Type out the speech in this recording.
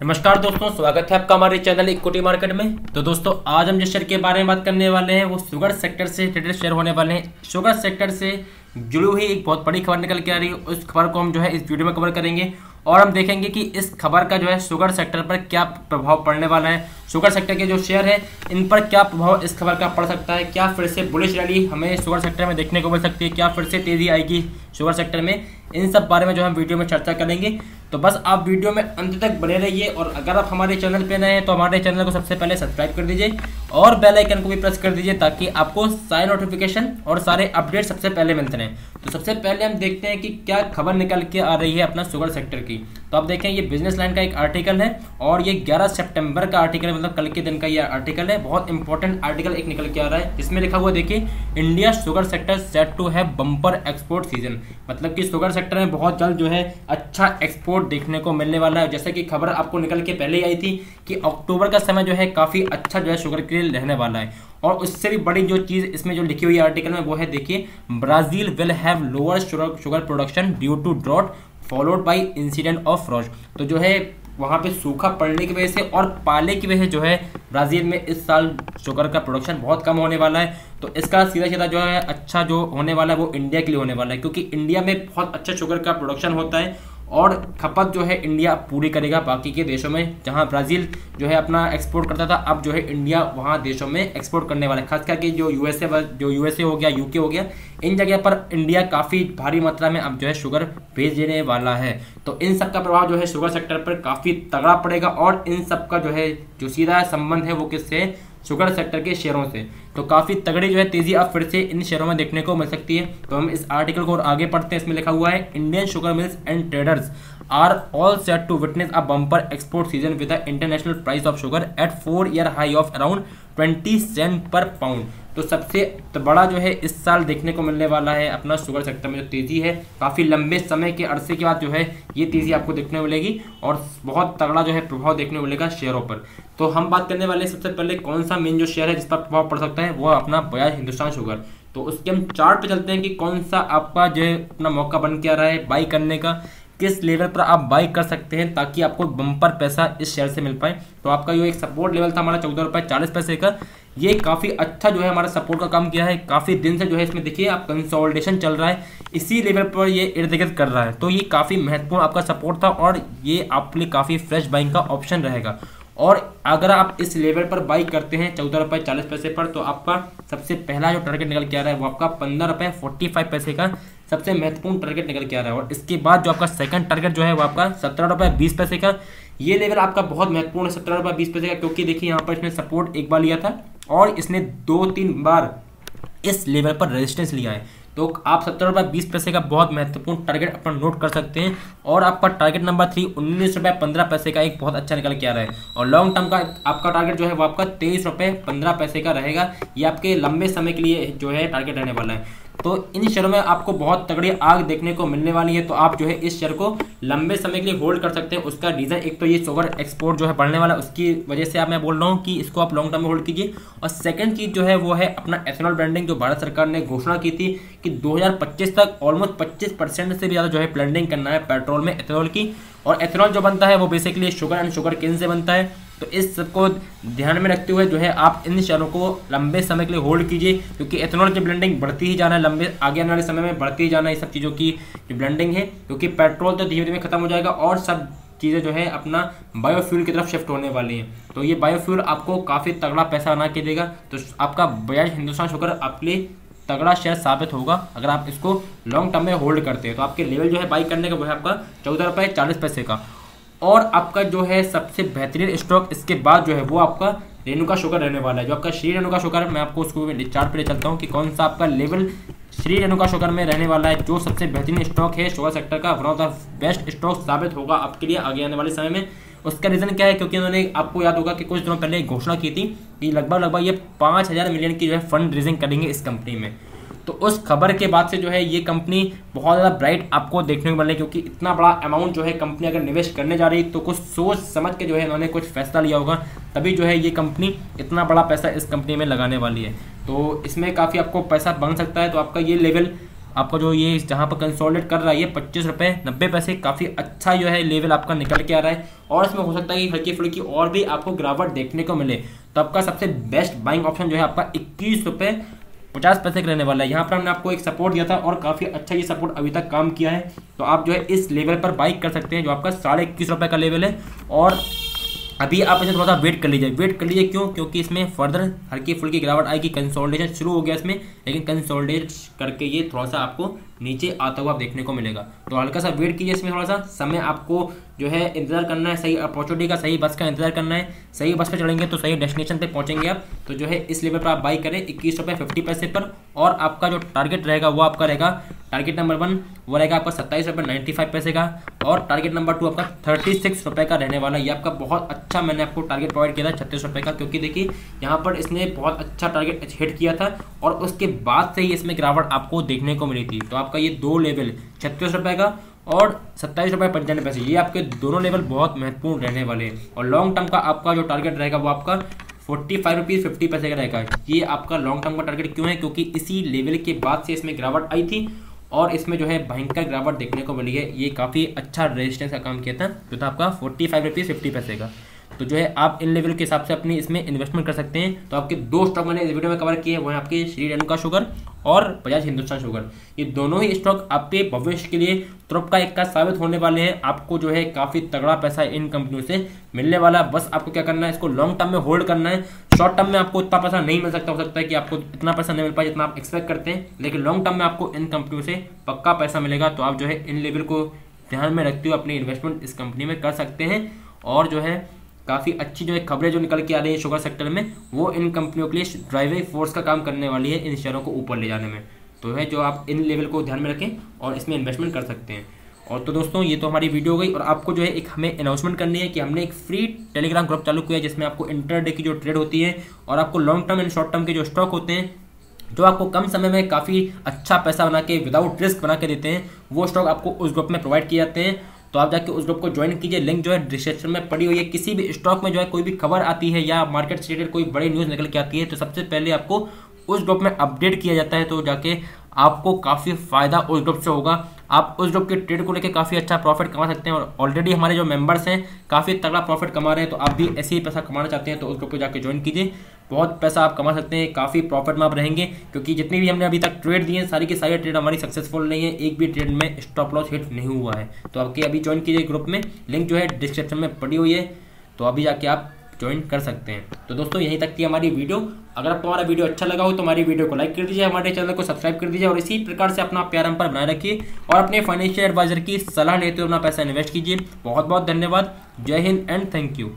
नमस्कार दोस्तों, स्वागत है आपका हमारे चैनल इक्विटी मार्केट में। तो दोस्तों, आज हम जिस शेयर के बारे में बात करने वाले हैं, वो शुगर सेक्टर से रिलेटेड शेयर होने वाले हैं। शुगर सेक्टर से जुड़ी हुई एक बहुत बड़ी खबर निकल के आ रही है, उस खबर को हम जो है इस वीडियो में कवर करेंगे। और हम देखेंगे कि इस खबर का जो है शुगर सेक्टर पर क्या प्रभाव पड़ने वाला है। शुगर सेक्टर के जो शेयर है, इन पर क्या प्रभाव इस खबर का पड़ सकता है? क्या फिर से बुलिश रैली हमें शुगर सेक्टर में देखने को मिल सकती है? क्या फिर से तेज़ी आएगी शुगर सेक्टर में? इन सब बारे में जो हम वीडियो में चर्चा करेंगे। तो बस आप वीडियो में अंत तक बने रहिए और अगर आप हमारे चैनल पर नए हैं तो हमारे चैनल को सबसे पहले सब्सक्राइब कर दीजिए और बेल आइकन को भी प्रेस कर दीजिए ताकि आपको सारे नोटिफिकेशन और सारे अपडेट सबसे पहले मिलते रहें। तो सबसे पहले हम देखते हैं कि क्या खबर निकल के आ रही है अपना शुगर सेक्टर की। तो आप देखें, ये बिज़नेस लाइन का एक आर्टिकल है और ये 11 सितंबर का आर्टिकल है मतलब कल के दिन का ये आर्टिकल है। बहुत इंपॉर्टेंट आर्टिकल एक निकल के आ रहा है। इसमें लिखा हुआ देखिए India sugar sector set to है बम्पर एक्सपोर्ट सीज़न मतलब कि शुगर सेक्टर में बहुत जल्द जो है अच्छा एक्सपोर्ट देखने को मिलने वाला है। जैसे कि खबर आपको निकल के पहले ही आई थी कि अक्टूबर का समय जो है काफ़ी अच्छा जो है शुगर के लिए रहने वाला है। और उससे भी बड़ी जो चीज़ इसमें जो लिखी हुई आर्टिकल में, वो है देखिए Brazil will have lower sugar production due to drought followed by incident of frost तो जो है, वहाँ पे सूखा पड़ने की वजह से और पाले की वजह से जो है ब्राज़ील में इस साल शुगर का प्रोडक्शन बहुत कम होने वाला है। तो इसका सीधा सीधा जो है अच्छा जो होने वाला है, वो इंडिया के लिए होने वाला है। क्योंकि इंडिया में बहुत अच्छा शुगर का प्रोडक्शन होता है और खपत जो है इंडिया पूरी करेगा बाकी के देशों में, जहाँ ब्राज़ील जो है अपना एक्सपोर्ट करता था, अब जो है इंडिया वहाँ देशों में एक्सपोर्ट करने वाला है। खास करके जो यूएसए जो यूएसए हो गया यूके हो गया, इन जगह पर इंडिया काफ़ी भारी मात्रा में अब जो है शुगर भेज देने वाला है। तो इन सब का प्रभाव जो है शुगर सेक्टर पर काफ़ी तगड़ा पड़ेगा और इन सब का जो है, जो सीधा संबंध है वो किससे? शुगर सेक्टर के शेयरों से। तो काफ़ी तगड़ी जो है तेज़ी अब फिर से इन शेयरों में देखने को मिल सकती है। तो हम इस आर्टिकल को और आगे पढ़ते हैं। इसमें लिखा हुआ है Indian sugar mills and traders are all set to witness a bumper export season with international price of sugar at four year high of around twenty cent per pound तो सबसे तो बड़ा जो है, इस साल देखने को मिलने वाला है, अपना शुगर सेक्टर में जो तेज़ी है, काफ़ी लंबे समय के अरसे के बाद जो है, ये तेज़ी आपको देखने मिलेगी और बहुत तगड़ा जो है प्रभाव देखने मिलेगा शेयरों पर। तो हम बात करने वाले सबसे पहले कौन सा मेन जो शेयर है जिस पर प्रभाव पड़ सकता है, वो अपना बजाज हिंदुस्तान शुगर तो उसके हम चार्ट पे चलते हैं कि कौन सा आपका जो है अपना मौका बन के आ रहा है बाई करने का। किस लेवल पर आप बाई कर सकते हैं ताकि आपको बम्पर पैसा इस शेयर से मिल पाए। तो आपका जो एक सपोर्ट लेवल था हमारा चौदह रुपये चालीस पैसे का। ये काफ़ी अच्छा जो है हमारा सपोर्ट का काम किया है। काफ़ी दिन से जो है इसमें देखिए आप कंसोल्टेशन चल रहा है। इसी लेवल पर ये इर्द गिर्द कर रहा है। तो ये काफ़ी महत्वपूर्ण आपका सपोर्ट था और ये आपके लिए काफ़ी फ्रेश बाइंग का ऑप्शन रहेगा। और अगर आप इस लेवल पर बाई करते हैं चौदह रुपये चालीस पैसे पर तो आपका सबसे पहला जो टारगेट निकल के आ रहा है वो आपका पंद्रह रुपये फोर्टी फाइव पैसे का। सबसे महत्वपूर्ण टारगेट निकल के आ रहा है। और इसके बाद जो आपका सेकंड टारगेट जो है, वो आपका सत्रह रुपये बीस पैसे का। ये लेवल आपका बहुत महत्वपूर्ण है, सत्रह रुपये बीस पैसे का, क्योंकि देखिए यहाँ पर इसने सपोर्ट एक बार लिया था और इसने दो तीन बार इस लेवल पर रेजिस्टेंस लिया है। तो आप सत्तर रुपये बीस पैसे का बहुत महत्वपूर्ण टारगेट अपना नोट कर सकते हैं। और आपका टारगेट नंबर थ्री उन्नीस रुपये पंद्रह पैसे का एक बहुत अच्छा निकल के आ रहा है। और लॉन्ग टर्म का आपका टारगेट जो है, वो आपका तेईस रुपये पंद्रह पैसे का रहेगा। ये आपके लंबे समय के लिए जो है टारगेट रहने वाला है। तो इन शेयरों में आपको बहुत तगड़ी आग देखने को मिलने वाली है तो आप जो है इस शेयर को लंबे समय के लिए होल्ड कर सकते हैं। उसका रीज़न एक तो ये शुगर एक्सपोर्ट जो है बढ़ने वाला उसकी वजह से आप, मैं बोल रहा हूँ कि इसको आप लॉन्ग टर्म में होल्ड कीजिए। और सेकंड चीज़ जो है, वो है अपना एथेनॉल ब्रांडिंग जो भारत सरकार ने घोषणा की थी कि दो हज़ार पच्चीस तक ऑलमोस्ट पच्चीस परसेंट से भी ज़्यादा जो है ब्लेंडिंग करना है पेट्रोल में एथेनॉल की। और एथेनॉल जो बनता है, वो basically sugar and sugar cane से बनता है। तो इस सबको ध्यान में रखते हुए जो है आप इन शेयरों को लंबे समय के लिए होल्ड कीजिए, क्योंकि एथेनॉल की ब्लेंडिंग बढ़ती ही जाना है, लंबे आगे आने वाले समय में बढ़ती ही जाना है सब चीज़ों की जो ब्लेंडिंग है, क्योंकि पेट्रोल तो धीरे धीरे खत्म हो जाएगा और सब चीज़ें जो है अपना बायोफ्यूल की तरफ़ शिफ्ट होने वाली हैं। तो ये बायोफ्यूल आपको काफ़ी तगड़ा पैसा बना के देगा तो आपका बजाज हिंदुस्तान शुगर आपके लिए तगड़ा शेयर साबित होगा, अगर आप इसको लॉन्ग टर्म में होल्ड करते हैं तो आपके लेवल जो है बाई करने का वो है आपका चौदह रुपये चालीस पैसे का। और आपका जो है सबसे बेहतरीन स्टॉक इसके बाद जो है वो आपका रेणुका शुगर रहने वाला है। जो आपका श्री रेणुका शुगर है मैं आपको उसको चार्ट पे ले चलता हूँ कि कौन सा आपका लेवल श्री रेणुका शुगर में रहने वाला है, जो सबसे बेहतरीन स्टॉक है शुगर सेक्टर का one of the best stock साबित होगा आपके लिए आगे आने वाले समय में। उसका रीज़न क्या है? क्योंकि उन्होंने, आपको याद होगा कि कुछ दिनों पहले घोषणा की थी कि लगभग लगभग ये पाँच हज़ार मिलियन की जो है फंड रेजिंग करेंगे इस कंपनी में। तो उस खबर के बाद से जो है ये कंपनी बहुत ज़्यादा ब्राइट आपको देखने को मिल क्योंकि इतना बड़ा अमाउंट जो है कंपनी अगर निवेश करने जा रही तो कुछ सोच समझ के जो है इन्होंने कुछ फैसला लिया होगा, तभी जो है ये कंपनी इतना बड़ा पैसा इस कंपनी में लगाने वाली है। तो इसमें काफ़ी आपको पैसा बन सकता है तो आपका ये लेवल आपका जो ये जहाँ पर कंसोलिडेट कर रहा है, ये पच्चीस रुपये नब्बे पैसे काफ़ी अच्छा जो है लेवल आपका निकल के आ रहा है। और इसमें हो सकता है कि हल्की फुल्की और भी आपको गिरावट देखने को मिले। तो आपका सबसे बेस्ट बाइंग ऑप्शन जो है आपका इक्कीस रुपये पचास पैसे का रहने वाला है। यहाँ पर हमने आपको एक सपोर्ट दिया था और काफ़ी अच्छा ये सपोर्ट अभी तक काम किया है। तो आप जो है इस लेवल पर बाइक कर सकते हैं, जो आपका साढ़े इक्कीस रुपये का लेवल है। और अभी आप इसे थोड़ा सा वेट कर लीजिए। वेट कर लीजिए क्यों? क्योंकि इसमें फर्दर हल्की फुल्की गिरावट आएगी। कंसोल्टेशन शुरू हो गया इसमें, लेकिन कंसोल्टेट करके ये थोड़ा सा आपको नीचे आता हुआ देखने को मिलेगा। तो हल्का सा वेट कीजिए इसमें थोड़ा सा। समय आपको जो है इंतज़ार करना है। सही अपॉर्चुनिटी का, सही बस का इंतज़ार करना है। सही बस पर चढ़ेंगे तो सही डेस्टिनेशन पर पहुँचेंगे आप। तो जो है इस लेवल पर आप बाई करें। इक्कीस रुपये फिफ्टी पैसे पर। और आपका जो टारगेट रहेगा वो आपका रहेगा टारगेट नंबर वन वो रहेगा आपका सत्ताईस रुपये नाइन्टी फाइव पैसे का और टारगेट नंबर टू आपका थर्टी सिक्स रुपये का रहने वाला ये आपका बहुत अच्छा मैंने आपको टारगेट प्रोवाइड किया था छत्तीस रुपये का क्योंकि देखिए, यहाँ पर इसने बहुत अच्छा टारगेट हिट किया था और उसके बाद से ही इसमें गिरावट आपको देखने को मिली थी। तो आपका ये दो लेवल छत्तीस रुपये का और सत्ताईस रुपये पंचानवे पैसे, ये आपके दोनों लेवल बहुत महत्वपूर्ण रहने वाले हैं। और लॉन्ग टर्म का आपका जो टारगेट रहेगा वो आपका फोर्टी फाइव रुपीज़ फिफ्टी पैसे का रहेगा। ये आपका लॉन्ग टर्म का टारगेट क्यों है? क्योंकि इसी लेवल के बाद से इसमें गिरावट आई थी और इसमें जो है भयंकर गिरावट देखने को मिली है। ये काफ़ी अच्छा रेजिस्टेंस का काम किया था। जो था आपका फोर्टी फाइव रुपीज़ फिफ्टी पैसे का। तो जो है, आप इन लेवल के हिसाब से अपनी इसमें इन्वेस्टमेंट कर सकते हैं। तो आपके दो स्टॉक मैंने इस वीडियो में कवर किए वो है आपके श्री रेणुका शुगर और बजाज हिंदुस्तान शुगर ये दोनों ही स्टॉक आपके भविष्य के लिए तुरप का एक का साबित होने वाले हैं। आपको जो है, काफ़ी तगड़ा पैसा इन कंपनियों से मिलने वाला। बस आपको क्या करना है, इसको लॉन्ग टर्म में होल्ड करना है। शॉर्ट टर्म में आपको इतना पैसा नहीं मिल सकता, हो सकता है कि आपको इतना पैसा नहीं मिल पाए जितना आप एक्सपेक्ट करते हैं। लेकिन लॉन्ग टर्म में आपको इन कंपनियों से पक्का पैसा मिलेगा। तो आप जो है, इन लेवल को ध्यान में रखते हुए अपनी इन्वेस्टमेंट इस कंपनी में कर सकते हैं। और जो है काफ़ी अच्छी जो है खबरें जो निकल के आ रही है शुगर सेक्टर में, वो इन कंपनियों के लिए ड्राइविंग फोर्स का काम करने वाली है इन शेयरों को ऊपर ले जाने में। तो है जो आप इन लेवल को ध्यान में रखें और इसमें इन्वेस्टमेंट कर सकते हैं। और तो दोस्तों, ये तो हमारी वीडियो हो गई और आपको जो है एक हमें अनाउंसमेंट करनी है कि हमने एक फ्री टेलीग्राम ग्रुप चालू किया है, जिसमें आपको इंटरडे की जो ट्रेड होती है और आपको long term and short term के जो स्टॉक होते हैं, जो आपको कम समय में काफ़ी अच्छा पैसा बना के विदाउट रिस्क बना के देते हैं, वो स्टॉक आपको उस ग्रुप में प्रोवाइड किए जाते हैं। तो आप जाके उस ग्रुप को ज्वाइन कीजिए। लिंक जो है डिस्क्रिप्शन में पड़ी हुई है। किसी भी स्टॉक में जो है कोई भी खबर आती है या मार्केट से रिलेटेड कोई बड़ी न्यूज़ निकल के आती है तो सबसे पहले आपको उस ग्रुप में अपडेट किया जाता है तो जाके आपको काफ़ी फ़ायदा उस ग्रुप से होगा। आप उस ग्रुप के ट्रेड को लेकर काफ़ी अच्छा प्रॉफिट कमा सकते हैं और ऑलरेडी हमारे जो मेंबर्स हैं, काफ़ी तगड़ा प्रॉफिट कमा रहे हैं तो आप भी ऐसे ही पैसा कमाना चाहते हैं तो उस ग्रुप को जाकर ज्वाइन कीजिए। बहुत पैसा आप कमा सकते हैं, काफ़ी प्रॉफिट में आप रहेंगे, क्योंकि जितनी भी हमने अभी तक ट्रेड दिए सारी की सारी ट्रेड हमारी सक्सेसफुल नहीं है, एक भी ट्रेड में स्टॉप लॉस हिट नहीं हुआ है। तो आपके अभी ज्वाइन कीजिए ग्रुप में लिंक जो है डिस्क्रिप्शन में पड़ी हुई है तो अभी जाके आप ज्वाइन कर सकते हैं। तो दोस्तों, यहीं तक थी हमारी वीडियो। अगर आपको हमारा वीडियो अच्छा लगा हो तो हमारी वीडियो को लाइक कर दीजिए, हमारे चैनल को सब्सक्राइब कर दीजिए, और इसी प्रकार से अपना प्यार पर बनाए रखिए, और अपने फाइनेंशियल एडवाइजर की सलाह लेते हुए अपना पैसा इन्वेस्ट कीजिए। बहुत बहुत धन्यवाद। जय हिंद एंड थैंक यू